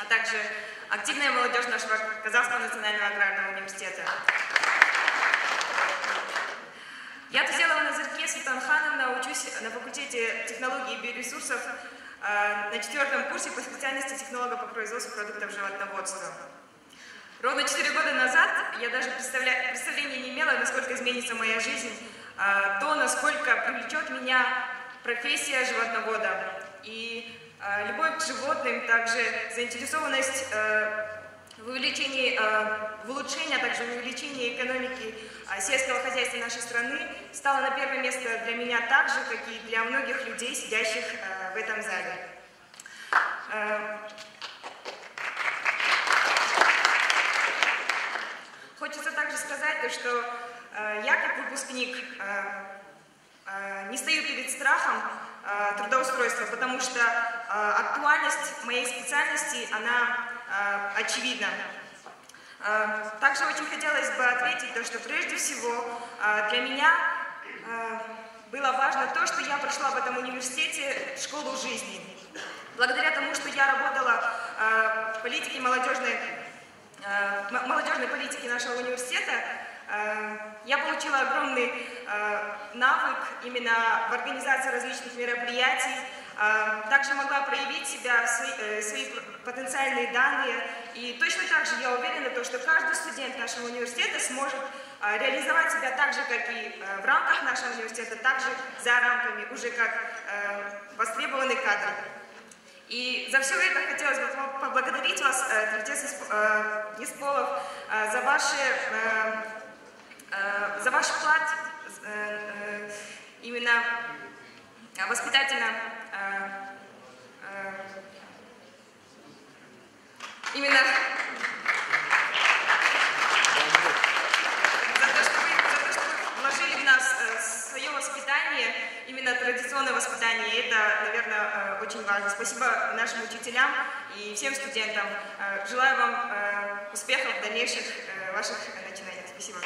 а также активная молодежь нашего Казахского национального аграрного университета. Я Тузелова Назарке Султанхановна, учусь на факультете технологий и биоресурсов э, на четвертом курсе по специальности технолога по производству продуктов животноводства. Ровно четыре года назад я даже представления не имела, насколько изменится моя жизнь, э, то, насколько привлечет меня профессия животновода. И животным, также заинтересованность в увеличении, в улучшении, а также в увеличении экономики сельского хозяйства нашей страны стало на первое место для меня так же, как и для многих людей, сидящих в этом зале. Хочется также сказать, что я как выпускник не стою перед страхом трудоустройства, потому что актуальность моей специальности, она очевидна. Также очень хотелось бы ответить, то, что прежде всего для меня было важно то, что я прошла в этом университете школу жизни. Благодаря тому, что я работала в политике молодежной, молодежной политики нашего университета, я получила огромный навык именно в организации различных мероприятий, также могла проявить себя, свои, потенциальные данные. И точно так же я уверена, то, что каждый студент нашего университета сможет реализовать себя так же, как и в рамках нашего университета, также за рамками, уже как востребованный кадр. И за все это хотелось бы поблагодарить вас, Твердец Есполов, за, ваши, за ваш вклад именно воспитательно именно за то, что вы, за то, что вы вложили в нас свое воспитание, именно традиционное воспитание. И это, наверное, очень важно. Спасибо нашим учителям и всем студентам. Желаю вам успехов в дальнейших ваших начинаниях. Спасибо.